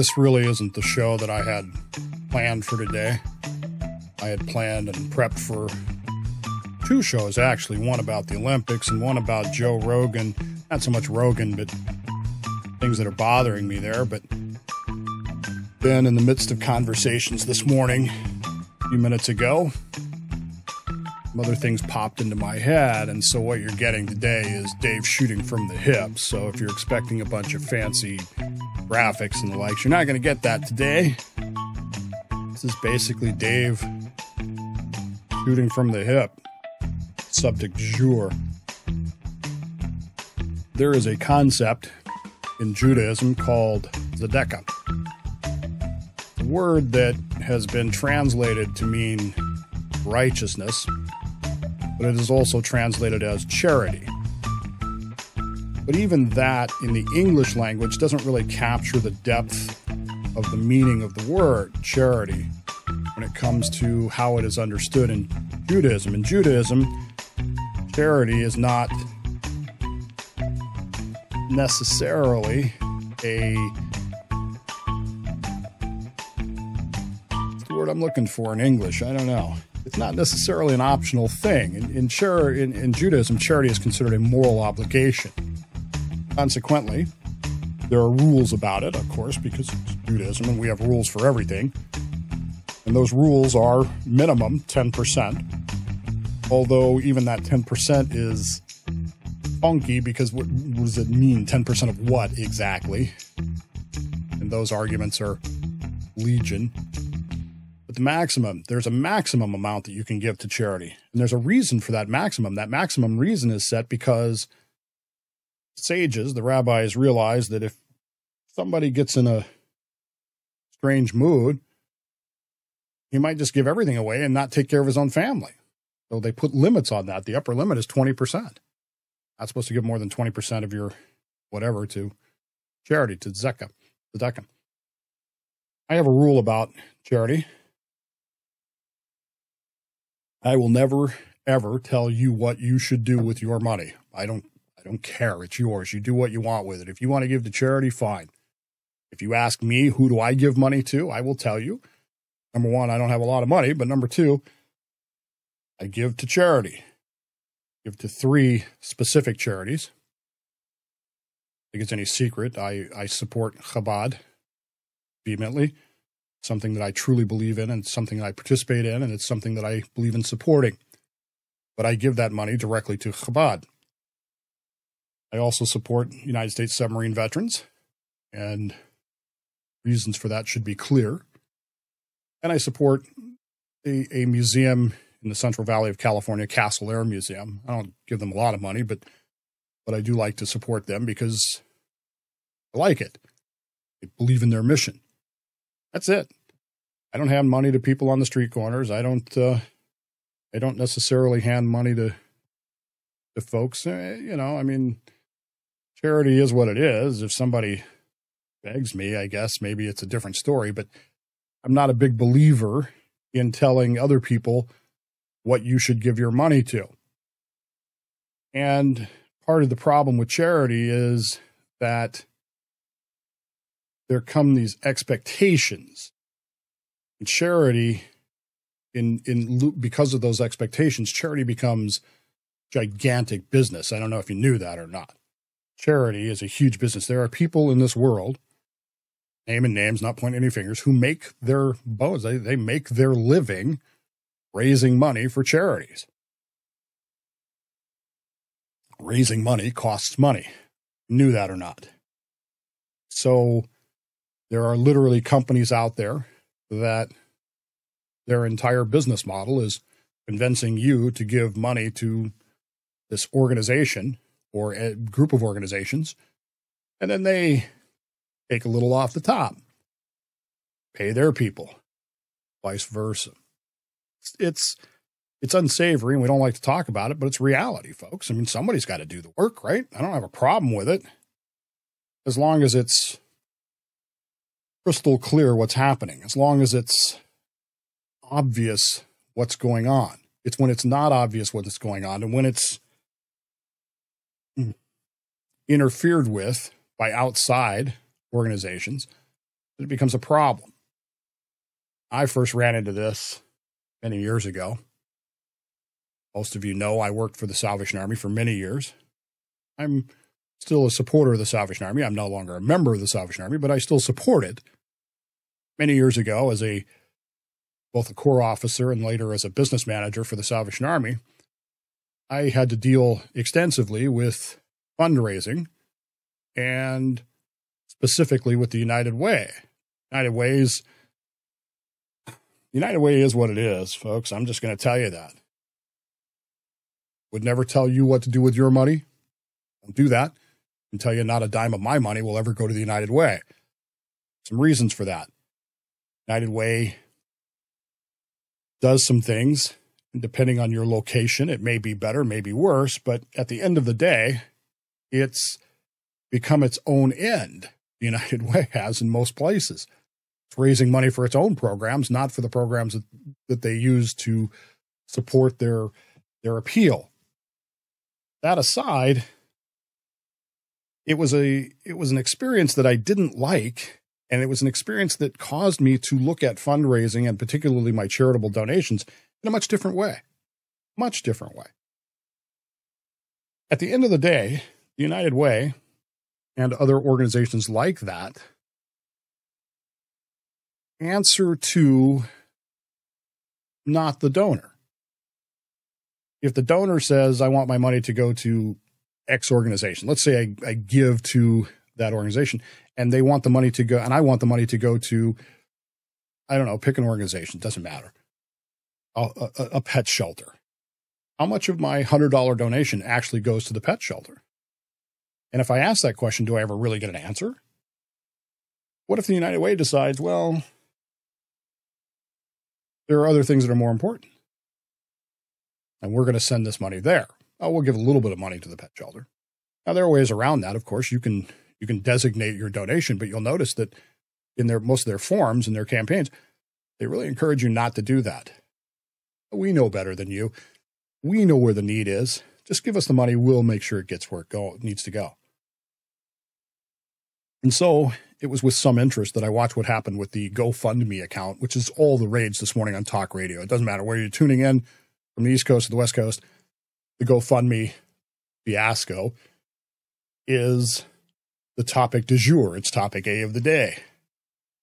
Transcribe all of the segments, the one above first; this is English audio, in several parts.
this really isn't the show that I had planned for today. I had planned and prepped for two shows, actually one about the Olympics and one about Joe Rogan. Not so much Rogan, but things that are bothering me there. But then, in the midst of conversations this morning, a few minutes ago, some other things popped into my head. And so, what you're getting today is Dave shooting from the hip. So, if you're expecting a bunch of fancy graphics and the likes. You're not going to get that today. This is basically Dave shooting from the hip. Subject jour. There is a concept in Judaism called tzedakah. A word that has been translated to mean righteousness, but it is also translated as charity. But even that in the English language doesn't really capture the depth of the meaning of the word charity when it comes to how it is understood in Judaism. In Judaism, charity is not necessarily a the word I'm looking for in English. I don't know. It's not necessarily an optional thing. In, in, in, in Judaism, charity is considered a moral obligation. Consequently, there are rules about it, of course, because it's Judaism and we have rules for everything. And those rules are minimum 10%. Although even that 10% is funky because what, what does it mean? 10% of what exactly? And those arguments are legion. But the maximum, there's a maximum amount that you can give to charity. And there's a reason for that maximum. That maximum reason is set because sages, the rabbis, realized that if somebody gets in a strange mood, he might just give everything away and not take care of his own family. So they put limits on that. The upper limit is 20%. Not supposed to give more than 20% of your whatever to charity, to tzedakah, the Deccan. I have a rule about charity. I will never, ever tell you what you should do with your money. I don't I don't care. It's yours. You do what you want with it. If you want to give to charity, fine. If you ask me, who do I give money to? I will tell you. Number one, I don't have a lot of money, but number two, I give to charity. I give to three specific charities. I think it's any secret. I, I support Chabad vehemently, something that I truly believe in and something that I participate in, and it's something that I believe in supporting. But I give that money directly to Chabad. I also support United States submarine veterans, and reasons for that should be clear. And I support a, a museum in the Central Valley of California, Castle Air Museum. I don't give them a lot of money, but but I do like to support them because I like it. I believe in their mission. That's it. I don't hand money to people on the street corners. I don't. Uh, I don't necessarily hand money to to folks. Uh, you know, I mean, charity is what it is. If somebody begs me, I guess maybe it's a different story, but I'm not a big believer in telling other people what you should give your money to. And part of the problem with charity is that there come these expectations. And charity, in in because of those expectations, charity becomes gigantic business. I don't know if you knew that or not charity is a huge business. There are people in this world, name and names, not pointing any fingers, who make their bones, they, they make their living raising money for charities. Raising money costs money. Knew that or not. So there are literally companies out there that their entire business model is convincing you to give money to this organization or a group of organizations, and then they take a little off the top, pay their people, vice versa. It's it's unsavory and we don't like to talk about it, but it's reality, folks. I mean, somebody's got to do the work, right? I don't have a problem with it as long as it's crystal clear what's happening, as long as it's obvious what's going on. It's when it's not obvious what's going on and when it's interfered with by outside organizations that it becomes a problem. I first ran into this many years ago. Most of you know I worked for the Salvation Army for many years. I'm still a supporter of the Salvation Army. I'm no longer a member of the Salvation Army, but I still support it. Many years ago, as a both a corps officer and later as a business manager for the Salvation Army, I had to deal extensively with fundraising and specifically with the United Way. United Ways United Way is what it is, folks. I'm just going to tell you that. Would never tell you what to do with your money. Don't do that. And tell you not a dime of my money will ever go to the United Way. Some reasons for that. United Way does some things, and depending on your location, it may be better, may be worse, but at the end of the day, it's become its own end. The United Way has in most places. It's raising money for its own programs, not for the programs that, that they use to support their their appeal. That aside, it was a it was an experience that I didn't like and it was an experience that caused me to look at fundraising and particularly my charitable donations in a much different way. Much different way. At the end of the day, the United Way and other organizations like that answer to not the donor. If the donor says, I want my money to go to X organization, let's say I, I give to that organization and they want the money to go, and I want the money to go to, I don't know, pick an organization, doesn't matter, a, a, a pet shelter. How much of my $100 donation actually goes to the pet shelter? And if I ask that question, do I ever really get an answer? What if the United Way decides, well, there are other things that are more important. And we're going to send this money there. Oh, we'll give a little bit of money to the pet shelter. Now there are ways around that. Of course, you can you can designate your donation, but you'll notice that in their most of their forms and their campaigns, they really encourage you not to do that. We know better than you. We know where the need is. Just give us the money. We'll make sure it gets where it, go, it needs to go. And so it was with some interest that I watched what happened with the GoFundMe account, which is all the rage this morning on talk radio. It doesn't matter where you're tuning in from the East Coast to the West Coast, the GoFundMe fiasco is the topic du jour. It's topic A of the day.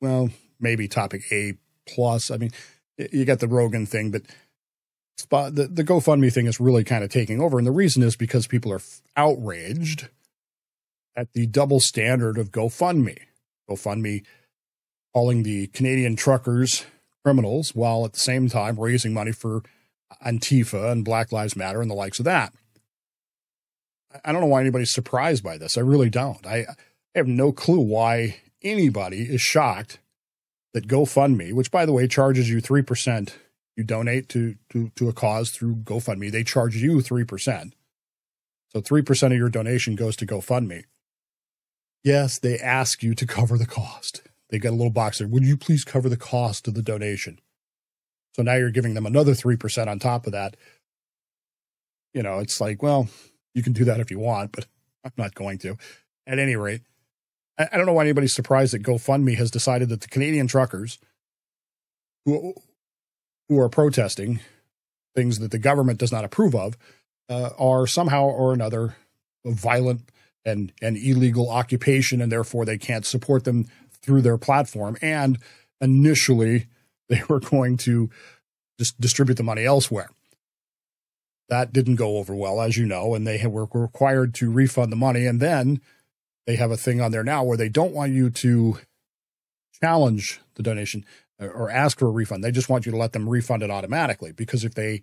Well, maybe topic A plus. I mean, you got the Rogan thing, but the, the GoFundMe thing is really kind of taking over. And the reason is because people are outraged at the double standard of GoFundMe. GoFundMe calling the Canadian truckers criminals while at the same time raising money for Antifa and Black Lives Matter and the likes of that. I don't know why anybody's surprised by this. I really don't. I, have no clue why anybody is shocked that GoFundMe, which by the way charges you 3%, you donate to, to, to a cause through GoFundMe, they charge you 3%. So 3% of your donation goes to GoFundMe. Yes, they ask you to cover the cost. They got a little box there. Would you please cover the cost of the donation? So now you're giving them another 3% on top of that. You know, it's like, well, you can do that if you want, but I'm not going to. At any rate, I, don't know why anybody's surprised that GoFundMe has decided that the Canadian truckers who, who are protesting things that the government does not approve of uh, are somehow or another violent and, and illegal occupation, and therefore they can't support them through their platform. And initially, they were going to just distribute the money elsewhere. That didn't go over well, as you know, and they were required to refund the money. And then they have a thing on there now where they don't want you to challenge the donation uh, or ask for a refund. They just want you to let them refund it automatically because if they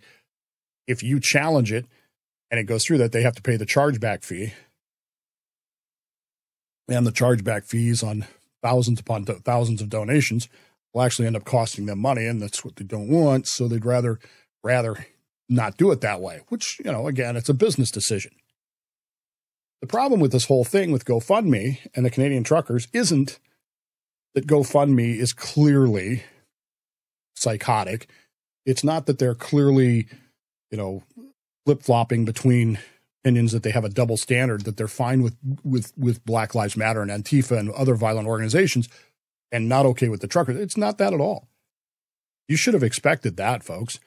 if you challenge it and it goes through that, they have to pay the chargeback fee and the chargeback fees on thousands upon thousands of donations will actually end up costing them money, and that's what they don't want. So they'd rather rather not do it that way, which, you know, again, it's a business decision. The problem with this whole thing with GoFundMe and the Canadian truckers isn't that GoFundMe is clearly psychotic. It's not that they're clearly, you know, flip flopping between opinions that they have a double standard, that they're fine with, with, with Black Lives Matter and Antifa and other violent organizations and not okay with the truckers. It's not that at all. You should have expected that, folks.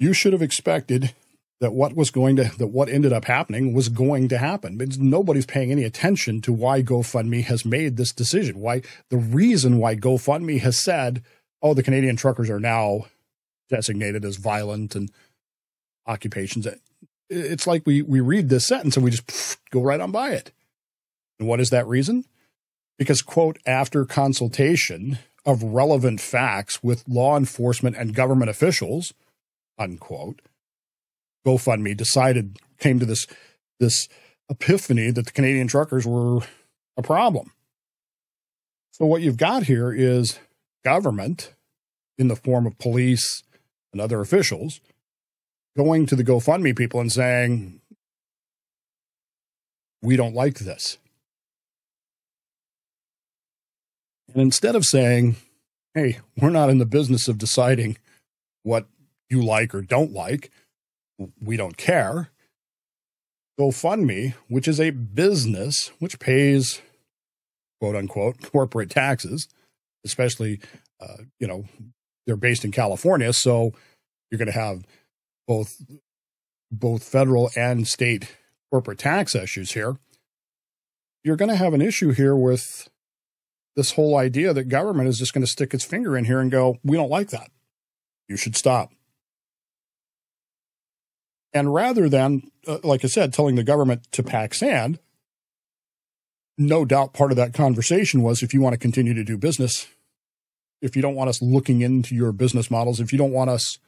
You should have expected that what was going to that what ended up happening was going to happen. But nobody's paying any attention to why GoFundMe has made this decision. Why the reason why GoFundMe has said, "Oh, the Canadian truckers are now designated as violent and occupations." It's like we we read this sentence and we just pff, go right on by it. And what is that reason? Because quote after consultation of relevant facts with law enforcement and government officials, unquote GoFundMe decided came to this this epiphany that the Canadian truckers were a problem. So what you've got here is government in the form of police and other officials going to the GoFundMe people and saying, we don't like this. And instead of saying, hey, we're not in the business of deciding what you like or don't like, we don't care. GoFundMe, which is a business which pays quote unquote corporate taxes, especially, uh, you know, they're based in California. So you're going to have both, both federal and state corporate tax issues here. You're going to have an issue here with this whole idea that government is just going to stick its finger in here and go, we don't like that. You should stop. And rather than, uh, like I said, telling the government to pack sand, no doubt part of that conversation was if you want to continue to do business, if you don't want us looking into your business models, if you don't want us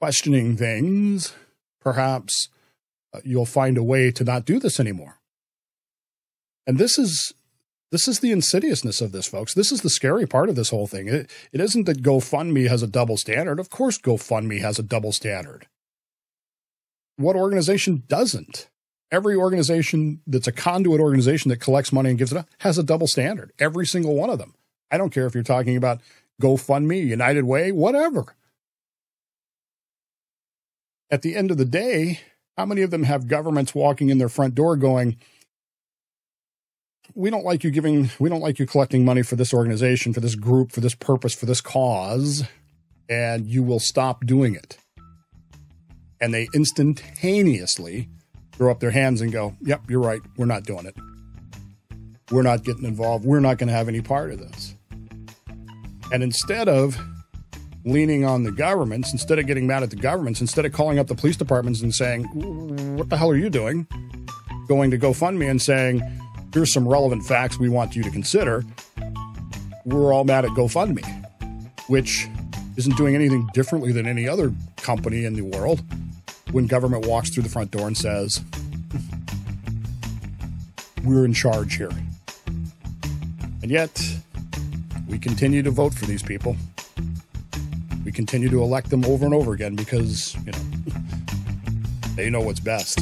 questioning things, perhaps uh, you'll find a way to not do this anymore. And this is this is the insidiousness of this, folks. This is the scary part of this whole thing. It, it isn't that GoFundMe has a double standard. Of course, GoFundMe has a double standard what organization doesn't? Every organization that's a conduit organization that collects money and gives it up has a double standard. Every single one of them. I don't care if you're talking about GoFundMe, United Way, whatever. At the end of the day, how many of them have governments walking in their front door going, we don't like you giving, we don't like you collecting money for this organization, for this group, for this purpose, for this cause, and you will stop doing it and they instantaneously throw up their hands and go, Yep, you're right. We're not doing it. We're not getting involved. We're not going to have any part of this. And instead of leaning on the governments, instead of getting mad at the governments, instead of calling up the police departments and saying, What the hell are you doing? Going to GoFundMe and saying, Here's some relevant facts we want you to consider. We're all mad at GoFundMe, which isn't doing anything differently than any other company in the world when government walks through the front door and says, We're in charge here. And yet, we continue to vote for these people. We continue to elect them over and over again because, you know, they know what's best.